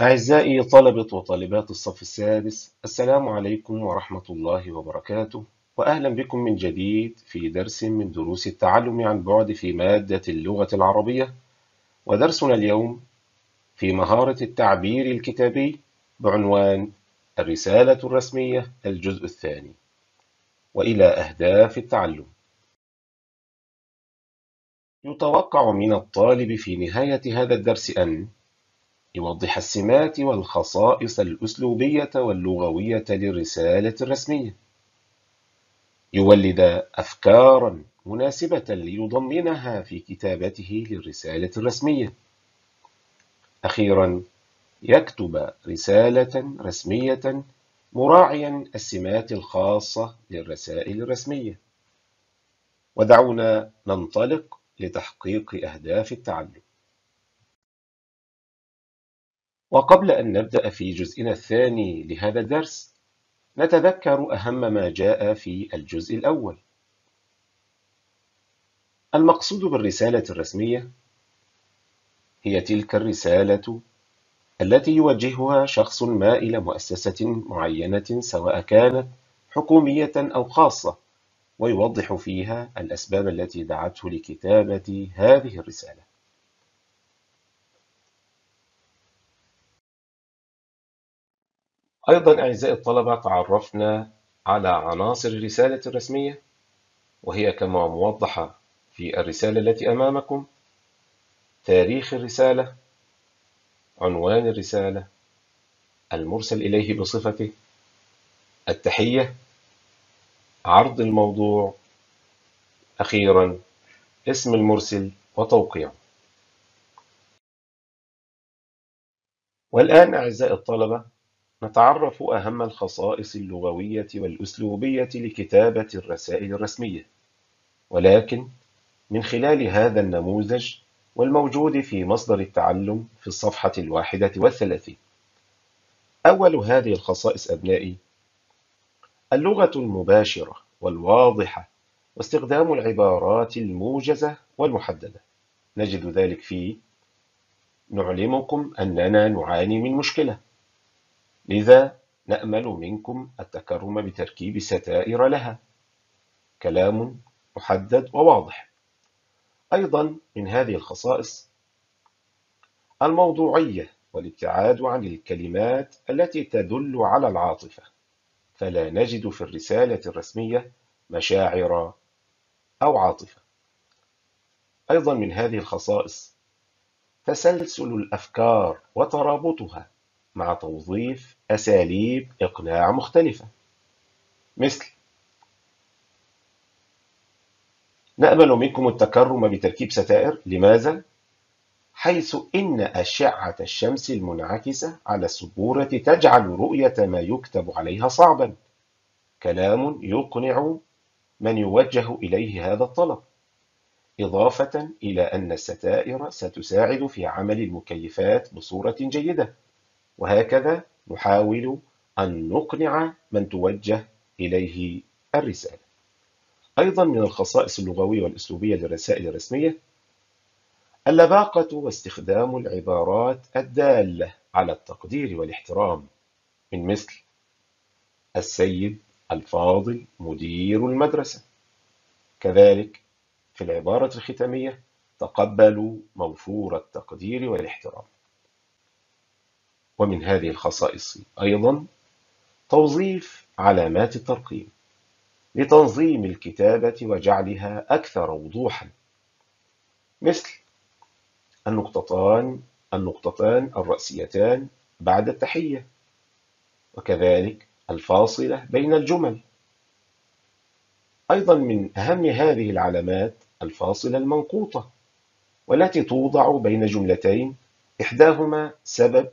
أعزائي طلبة وطالبات الصف السادس السلام عليكم ورحمة الله وبركاته وأهلا بكم من جديد في درس من دروس التعلم عن بعد في مادة اللغة العربية ودرسنا اليوم في مهارة التعبير الكتابي بعنوان الرسالة الرسمية الجزء الثاني وإلى أهداف التعلم. يتوقع من الطالب في نهاية هذا الدرس أن يوضح السمات والخصائص الأسلوبية واللغوية للرسالة الرسمية. يولد أفكارا مناسبة ليضمنها في كتابته للرسالة الرسمية. أخيرا يكتب رسالة رسمية مراعيا السمات الخاصة للرسائل الرسمية. ودعونا ننطلق لتحقيق أهداف التعلم. وقبل أن نبدأ في جزئنا الثاني لهذا الدرس نتذكر أهم ما جاء في الجزء الأول. المقصود بالرسالة الرسمية هي تلك الرسالة التي يوجهها شخص ما إلى مؤسسة معينة سواء كانت حكومية أو خاصة ويوضح فيها الأسباب التي دعته لكتابة هذه الرسالة. أيضا أعزائي الطلبة تعرفنا على عناصر الرسالة الرسمية وهي كما موضحة في الرسالة التي أمامكم تاريخ الرسالة عنوان الرسالة المرسل إليه بصفته التحية عرض الموضوع أخيرا اسم المرسل وتوقيعه. والآن أعزائي الطلبة نتعرف أهم الخصائص اللغوية والأسلوبية لكتابة الرسائل الرسمية. ولكن من خلال هذا النموذج والموجود في مصدر التعلم في الصفحة الواحدة والثلاثين. أول هذه الخصائص أبنائي اللغة المباشرة والواضحة واستخدام العبارات الموجزة والمحددة. نجد ذلك في نعلمكم أننا نعاني من مشكلة لذا نأمل منكم التكرم بتركيب ستائر لها. كلام محدد وواضح. أيضا من هذه الخصائص الموضوعية والابتعاد عن الكلمات التي تدل على العاطفة. فلا نجد في الرسالة الرسمية مشاعر أو عاطفة. أيضا من هذه الخصائص تسلسل الأفكار وترابطها مع توظيف أساليب إقناع مختلفة. مثل نأمل منكم التكرم بتركيب ستائر. لماذا؟ حيث إن أشعة الشمس المنعكسة على السبورة تجعل رؤية ما يكتب عليها صعبا. كلام يقنع من يوجه إليه هذا الطلب. إضافة إلى أن الستائر ستساعد في عمل المكيفات بصورة جيدة. وهكذا نحاول أن نقنع من توجه إليه الرسالة. أيضا من الخصائص اللغوية والأسلوبية للرسائل الرسمية اللباقة واستخدام العبارات الدالة على التقدير والاحترام من مثل السيد الفاضل مدير المدرسة. كذلك في العبارة الختامية تقبلوا موفور التقدير والاحترام. ومن هذه الخصائص أيضا توظيف علامات الترقيم لتنظيم الكتابة وجعلها أكثر وضوحا مثل النقطتان النقطتان الرأسيتان بعد التحية وكذلك الفاصلة بين الجمل. أيضا من أهم هذه العلامات الفاصلة المنقوطة والتي توضع بين جملتين إحداهما سبب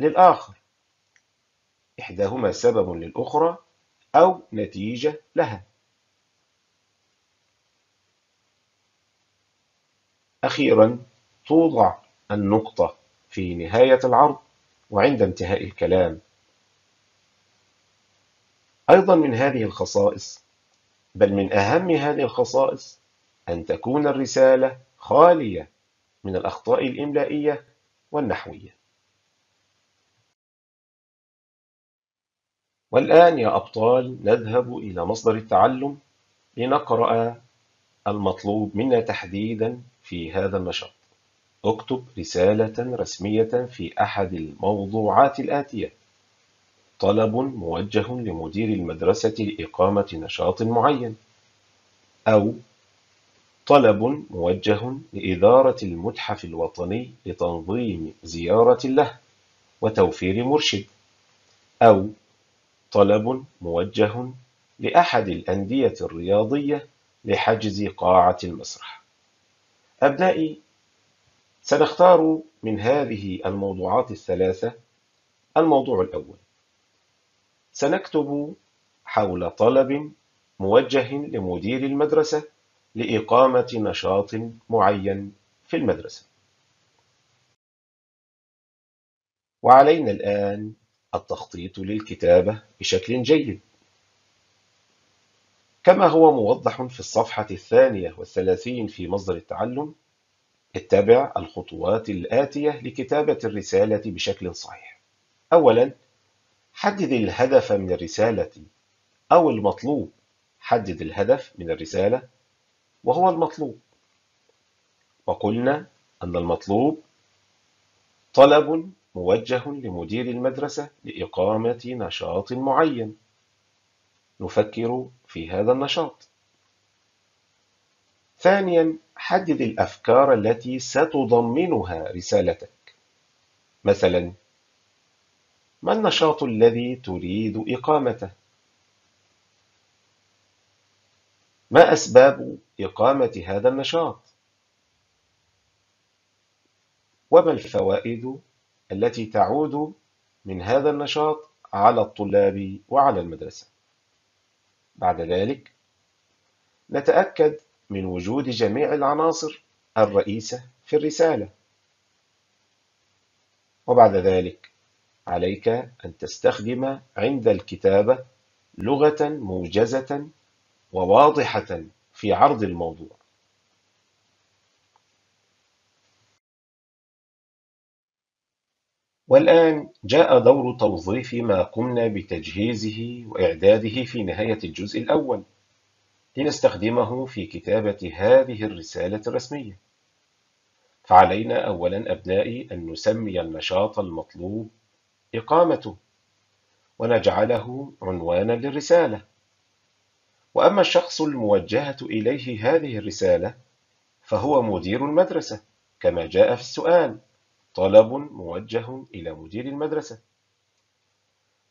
للآخر. إحداهما سبب للأخرى أو نتيجة لها. أخيرا توضع النقطة في نهاية العرض وعند انتهاء الكلام. أيضا من هذه الخصائص بل من أهم هذه الخصائص أن تكون الرسالة خالية من الأخطاء الإملائية والنحوية. والآن يا أبطال نذهب إلى مصدر التعلم لنقرأ المطلوب منا تحديدا في هذا النشاط. اكتب رسالة رسمية في أحد الموضوعات الآتية. طلب موجه لمدير المدرسة لإقامة نشاط معين. أو طلب موجه لإدارة المتحف الوطني لتنظيم زيارة له وتوفير مرشد. أو طلب موجه لأحد الأندية الرياضية لحجز قاعة المسرح. أبنائي سنختار من هذه الموضوعات الثلاثة الموضوع الأول. سنكتب حول طلب موجه لمدير المدرسة لإقامة نشاط معين في المدرسة. وعلينا الآن التخطيط للكتابة بشكل جيد. كما هو موضح في الصفحة الثانية والثلاثين في مصدر التعلم اتبع الخطوات الآتية لكتابة الرسالة بشكل صحيح. أولا حدد الهدف من الرسالة أو المطلوب. حدد الهدف من الرسالة وهو المطلوب. وقلنا أن المطلوب طلب موجه لمدير المدرسة لإقامة نشاط معين نفكر في هذا النشاط ثانيا حدد الأفكار التي ستضمنها رسالتك مثلا ما النشاط الذي تريد إقامته؟ ما أسباب إقامة هذا النشاط؟ وما الفوائد التي تعود من هذا النشاط على الطلاب وعلى المدرسة؟ بعد ذلك نتأكد من وجود جميع العناصر الرئيسة في الرسالة وبعد ذلك عليك أن تستخدم عند الكتابة لغة موجزة وواضحة في عرض الموضوع والآن جاء دور توظيف ما قمنا بتجهيزه وإعداده في نهاية الجزء الأول لنستخدمه في كتابة هذه الرسالة الرسمية. فعلينا أولا أبنائي أن نسمي النشاط المطلوب إقامته ونجعله عنوانا للرسالة. وأما الشخص الموجهة إليه هذه الرسالة فهو مدير المدرسة كما جاء في السؤال. طلب موجه إلى مدير المدرسة.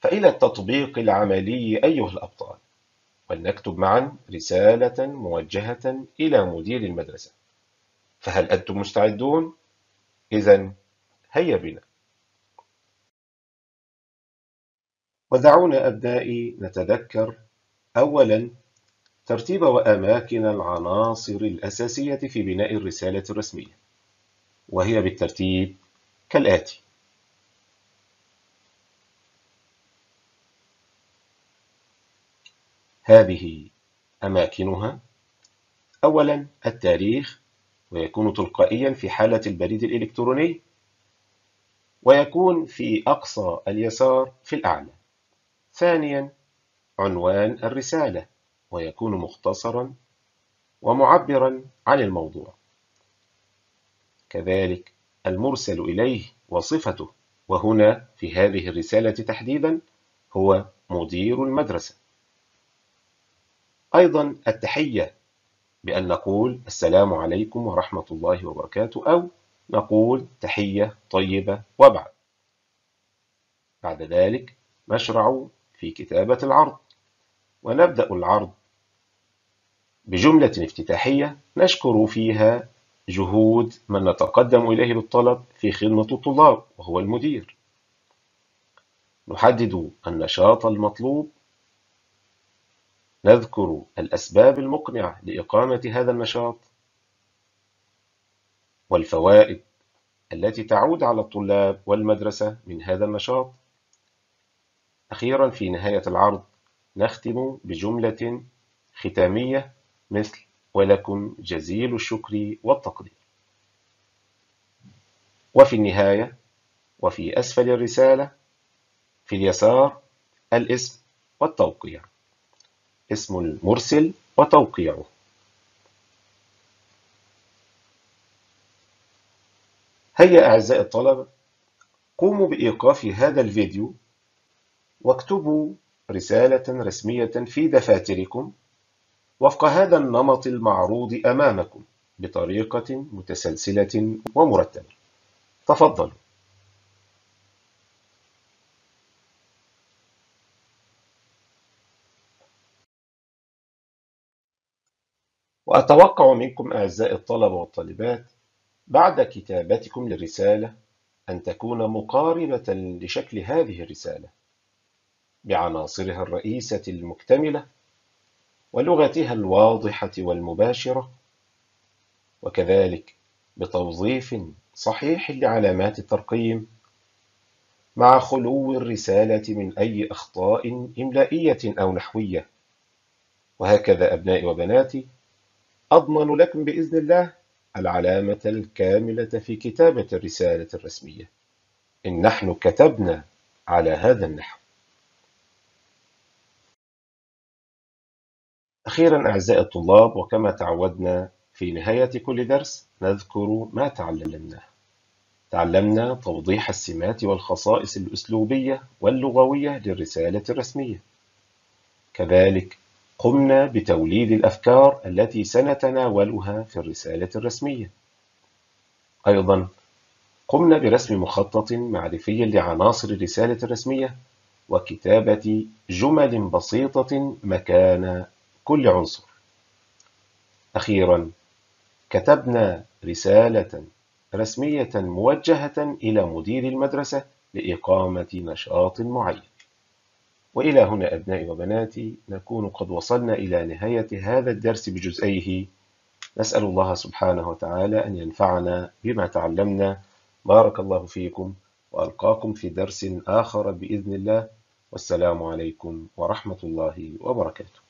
فإلى التطبيق العملي أيها الأبطال ولنكتب معا رسالة موجهة إلى مدير المدرسة. فهل أنتم مستعدون؟ إذا هيا بنا. ودعونا أبنائي نتذكر أولا ترتيب وأماكن العناصر الأساسية في بناء الرسالة الرسمية وهي بالترتيب كالآتي. هذه أماكنها. أولا التاريخ ويكون تلقائيا في حالة البريد الإلكتروني ويكون في أقصى اليسار في الأعلى. ثانيا عنوان الرسالة ويكون مختصرا ومعبرا عن الموضوع. كذلك المرسل إليه وصفته. وهنا في هذه الرسالة تحديدا هو مدير المدرسة. أيضا التحية بأن نقول السلام عليكم ورحمة الله وبركاته أو نقول تحية طيبة وبعد. بعد ذلك نشرع في كتابة العرض. ونبدأ العرض بجملة افتتاحية نشكر فيها جهود من نتقدم إليه بالطلب في خدمة الطلاب وهو المدير. نحدد النشاط المطلوب. نذكر الأسباب المقنعة لإقامة هذا النشاط. والفوائد التي تعود على الطلاب والمدرسة من هذا النشاط. أخيرا في نهاية العرض نختم بجملة ختامية مثل ولكم جزيل الشكر والتقدير. وفي النهاية وفي أسفل الرسالة في اليسار الاسم والتوقيع. اسم المرسل وتوقيعه. هيا أعزائي الطلبة قوموا بإيقاف هذا الفيديو واكتبوا رسالة رسمية في دفاتركم وفق هذا النمط المعروض أمامكم بطريقة متسلسلة ومرتبة. تفضلوا. وأتوقع منكم أعزائي الطلبة والطالبات بعد كتابتكم للرسالة أن تكون مقاربة لشكل هذه الرسالة بعناصرها الرئيسة المكتملة ولغتها الواضحة والمباشرة وكذلك بتوظيف صحيح لعلامات الترقيم مع خلو الرسالة من أي أخطاء إملائية أو نحوية. وهكذا أبنائي وبناتي أضمن لكم بإذن الله العلامة الكاملة في كتابة الرسالة الرسمية. إن نحن كتبنا على هذا النحو. أخيرا أعزائي الطلاب وكما تعودنا في نهاية كل درس نذكر ما تعلمناه تعلمنا توضيح السمات والخصائص الأسلوبية واللغوية للرسالة الرسمية. كذلك قمنا بتوليد الأفكار التي سنتناولها في الرسالة الرسمية. أيضا قمنا برسم مخطط معرفي لعناصر الرسالة الرسمية وكتابة جمل بسيطة مكان كل عنصر. أخيرا كتبنا رسالة رسمية موجهة إلى مدير المدرسة لإقامة نشاط معين. وإلى هنا أبنائي وبناتي نكون قد وصلنا إلى نهاية هذا الدرس بجزئيه. نسأل الله سبحانه وتعالى أن ينفعنا بما تعلمنا. بارك الله فيكم وألقاكم في درس آخر بإذن الله. والسلام عليكم ورحمة الله وبركاته.